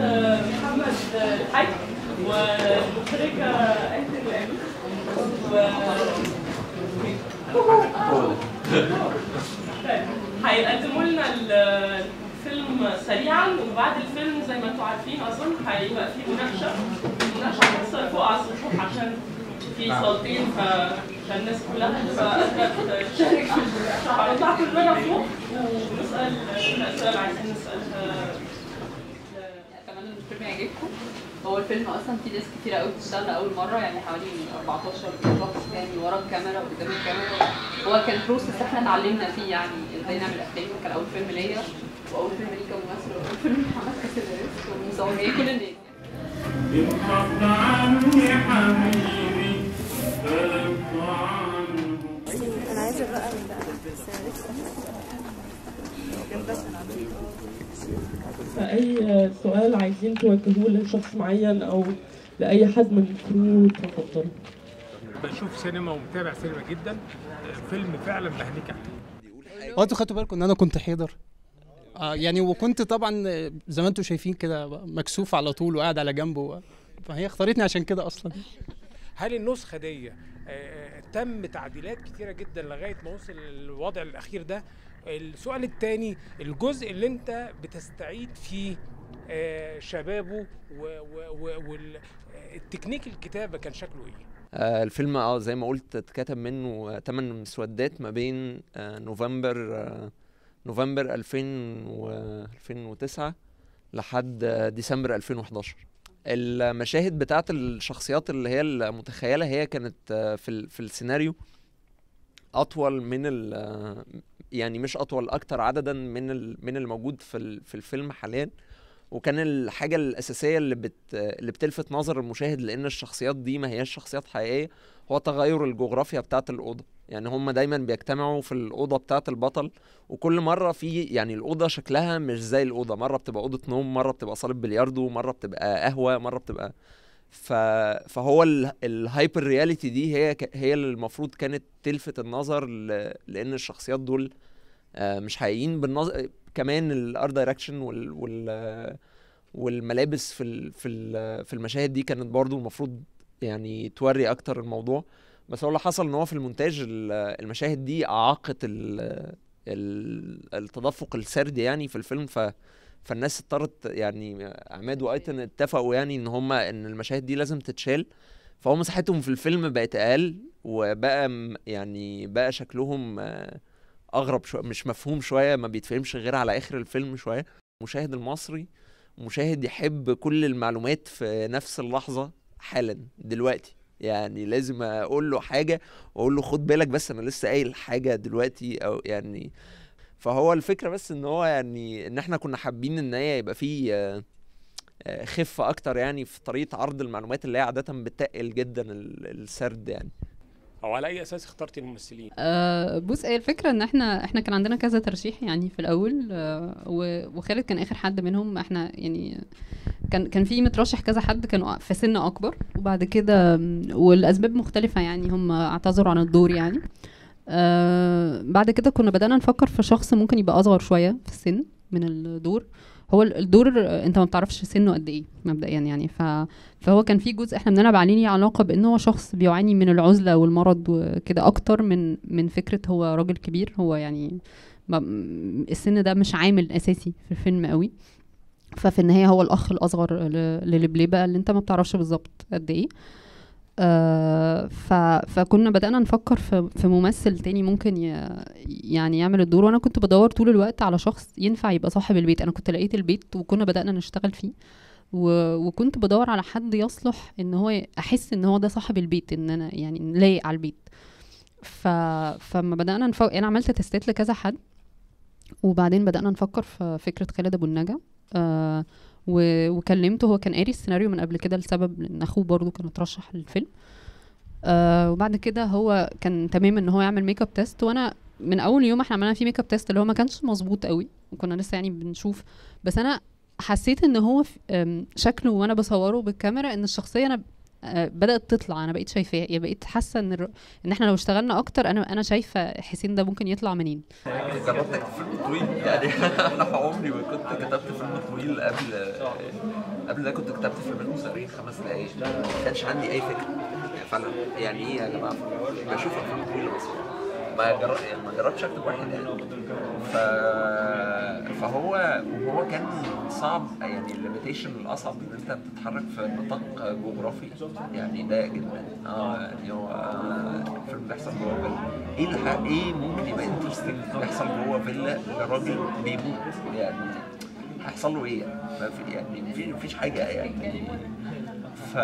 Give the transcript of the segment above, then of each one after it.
آه، محمد الحاج والمخرجة آية الأمين هيقدموا لنا الفيلم سريعا وبعد الفيلم زي ما أنتم عارفين أظن هيبقى في مناقشة. المناقشة هتحصل فوق على السطوح عشان في صالتين فالناس كلها تبقى تشارك في المناقشه هنطلع كلنا فوق ونسأل الأسئلة اللي عايزين نسالها ان الفيلم يعجبكم؟ هو الفيلم أصلا فيه ناس كتير قوي بتشتغل اول مرة يعني حوالي 14 شخص يعني ورا الكاميرا وقدام الكاميرا. هو كان process إحنا اتعلمنا فيه يعني إزاي نعمل أفلام كان أول فيلم ليا. وأول فيلم ليه كممثل وأول فيلم محمد كاسيلاريس. ومصورين كل الناس. انقض عني حبيبي فلم عنه أنا بقى فأي سؤال عايزين توجهوه لشخص معين أو لأي حد من الكرو تفضلوا بشوف سينما ومتابع سينما جدا فيلم فعلا بهنيك عليه هو أنتوا خدتوا بالكم إن أنا كنت حيدر؟ آه يعني وكنت طبعا زي ما أنتوا شايفين كده مكسوف على طول وقاعد على جنبه فهي اختارتني عشان كده أصلا. هل النسخة دي آه، آه، تم تعديلات كتيرة جدا لغاية ما وصل الوضع الأخير ده. السؤال الثاني الجزء اللي أنت بتستعيد فيه آه، شبابه والتكنيك الكتابة كان شكله إيه؟ آه، الفيلم آه زي ما قلت اتكتب منه 8 مسودات ما بين آه، نوفمبر آه، نوفمبر 2000 و 2009 لحد آه، ديسمبر 2011 المشاهد بتاعت الشخصيات اللي هي المتخيلة هي كانت آه، في في السيناريو أطول من ال آه، يعني مش أطول أكتر عددا من من الموجود في في الفيلم حاليا. وكان الحاجة الأساسية اللي بت اللي بتلفت نظر المشاهد لأن الشخصيات دي ما هياش شخصيات حقيقية هو تغير الجغرافيا بتاعة الأوضة. يعني هم دايما بيجتمعوا في الأوضة بتاعة البطل وكل مرة في يعني الأوضة شكلها مش زي الأوضة. مرة بتبقى أوضة نوم مرة بتبقى صالة بلياردو مرة بتبقى قهوة مرة بتبقى ف... فهو ال... ال hyper reality دي هي ك... هي اللي المفروض كانت تلفت النظر ل... لأن الشخصيات دول آه، مش حقيقيين بالنظر كمان ال art direction وال... وال... والملابس في ال... في ال... في المشاهد دي كانت برضو المفروض يعني توري أكتر الموضوع. بس هو اللي حصل إن هو في المونتاج ال- المشاهد دي أعاقت ال... ال... التدفق السردي يعني في الفيلم. ف فالناس اضطرت يعني عماد وأيتن اتفقوا يعني إن هما إن المشاهد دي لازم تتشال. فهو مساحتهم في الفيلم بقت أقل وبقى يعني بقى شكلهم آه، أغرب شوية مش مفهوم شوية ما بيتفهمش غير على آخر الفيلم شوية. المشاهد المصري مشاهد يحب كل المعلومات في نفس اللحظة حالا دلوقتي. يعني لازم أقول له حاجة وأقول له خد بالك بس أنا لسه قايل حاجة دلوقتي أو يعني فهو الفكرة بس إن هو يعني إن إحنا كنا حابين إن هي يبقى فيه آه، خفة أكتر يعني في طريقة عرض المعلومات اللي هي عادة بتقل جدا ال- السرد يعني. أو على أي أساس اخترتي الممثلين؟ أه بص هي الفكرة إن إحنا إحنا كان عندنا كذا ترشيح يعني في الأول أه وخالد كان آخر حد منهم. إحنا يعني كان كان في مترشح كذا حد كانوا في سن أكبر. وبعد كده والأسباب مختلفة يعني هم اعتذروا عن الدور يعني. أه بعد كده كنا بدأنا نفكر في شخص ممكن يبقى أصغر شوية في السن من الدور. هو ال- الدور انت ما بتعرفش سنه قد إيه مبدئيا يعني. ف فهو كان في جزء إحنا بنلعب عليه ليه علاقة بان هو شخص بيعاني من العزلة والمرض وكده أكتر من من فكرة هو راجل كبير. هو يعني السن ده مش عامل أساسي في الفيلم قوي. ففي النهاية هو الأخ الأصغر للبليبة اللي انت ما بتعرفش بالظبط قد إيه. فكنا بدأنا نفكر في, في ممثل تاني ممكن. يعني يعمل الدور. وأنا كنت بدور طول الوقت على شخص ينفع يبقى صاحب البيت. أنا كنت لقيت البيت وكنا بدأنا نشتغل فيه. و... وكنت بدور على حد يصلح إن هو أحس إن هو ده صاحب البيت إن أنا يعني لايق على البيت. ف... فما بدأنا نفكر أنا عملت تستات لكذا حد. وبعدين بدأنا نفكر في فكرة خالد أبو النجا. آه و... وكلمته. هو كان قاري السيناريو من قبل كده لسبب لأن أخوه برضه كان اترشح للفيلم. آه وبعد كده هو كان تمام إن هو يعمل makeup test وأنا من أول يوم إحنا عملنا فيه makeup test اللي هو ما كانش مظبوط قوي. وكنا لسه يعني بنشوف. بس أنا حسيت إن هو شكله وأنا بصوره بالكاميرا إن الشخصية أنا بدأت تطلع. أنا بقيت شايفاه يعني بقيت حاسة إن الر- إن إحنا لو اشتغلنا أكتر أنا أنا شايفة حسين ده ممكن يطلع منين. اكتب فيلم طويل؟ يعني أنا عمري ما كنت كتبت فيلم طويل قبل قبل ده كنت كتبت فيلمين قصيرين خمس دقايق. ما كانش عندي أي فكرة. فعلا. يعني إيه يا جماعة؟ بشوف افلام طويله بس ما. يعني ما جربتش أكتب واحد يعني. ف... فهو وهو كان صعب يعني ال limitation الأصعب إن أنت بتتحرك في نطاق جغرافي. يعني ضيق جدا. آه يعني هو آه، فيلم بيحصل جوه فيلا. إيه الح... إيه ممكن يبقى interesting بيحصل جوه فيلا لراجل بيموت؟ يعني هيحصل له إيه؟ ما في يعني مفيش حاجة يعني. ف...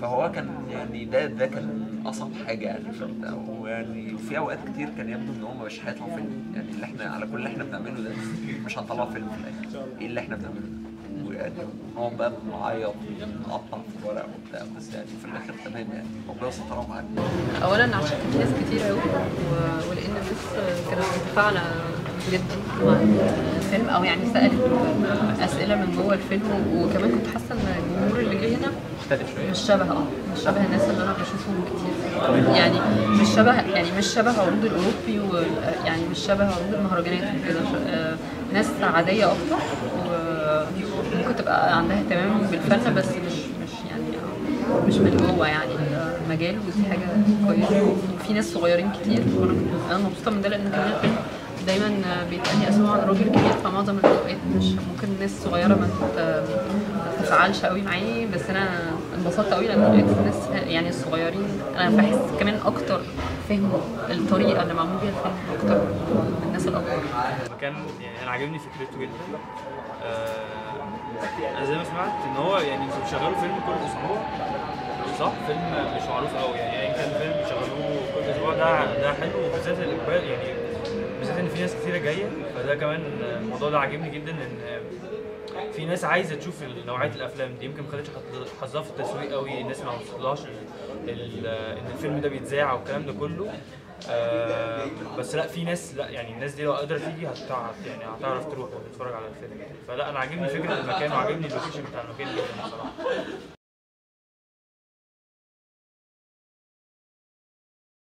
فهو كان يعني ده ده كان أصعب حاجة يعني في ويعني في أوقات كتير كان يبدو إن هو مش هيطلع فيلم. يعني اللي إحنا على كل اللي إحنا بنعمله ده مش هنطلع فيلم في الآخر. إيه اللي إحنا بنعمله؟ ده ويعني نقعد بقى نعيط ونقطع في ورق وبتاع. بس يعني في الآخر تمام يعني. ربنا سترها معانا اولا عشان كان ناس كتير قوي ولأن الناس كانت متفاعله جدا. مع الفيلم أو يعني سألت أسئلة من جوه الفيلم وكمان كنت حاسة إن الجمهور اللي جه هنا مش شبه آه مش شبه الناس اللي أنا بشوفهم كتير. يعني مش شبه يعني مش شبه عروض الأوروبي و يعني مش شبه عروض المهرجانات وكده. آه، ناس عادية أكتر وممكن تبقى عندها اهتمام بالفن بس مش مش يعني مش من جوه يعني المجال ودي حاجة كويسة. وفي ناس صغيرين كتير. أنا مبسوطة من ده لأن كمان الفيلم دايما بيتقال اسمه عن راجل كبير فمعظم الأوقات مش ممكن الناس صغيرة ما تت- ما تتفاعلش قوي معايا بس أنا انبسطت قوي لأن لقيت الناس يعني الصغيرين أنا بحس كمان أكتر فهموا الطريقة اللي معمول بيها الفيلم أكتر من الناس الأكبر. مكان يعني أنا عاجبني فكرته جدا. آه، أنا زي ما سمعت إن هو يعني أنتوا بتشغلوا فيلم كل أسبوع. صح فيلم مش معروف قوي يعني أيا كان فيلم بيشغلوه كل أسبوع ده ده حلو وبالذات الإقبال يعني بالذات ان في ناس كتيرة جاية فده كمان الموضوع ده عاجبني جدا إن في ناس عايزة تشوف نوعية الأفلام دي. يمكن ما خدتش حظ- حظها في التسويق قوي الناس ما وصلهاش إن الفيلم ده بيتذاع والكلام ده كله. آه بس لأ في ناس لأ يعني الناس دي لو قادرة تيجي هتعرف يعني هتعرف تروح وتتفرج على الفيلم. فلأ أنا عاجبني فكرة المكان وعاجبني اللوكيشن بتاع المكان جدا بصراحة.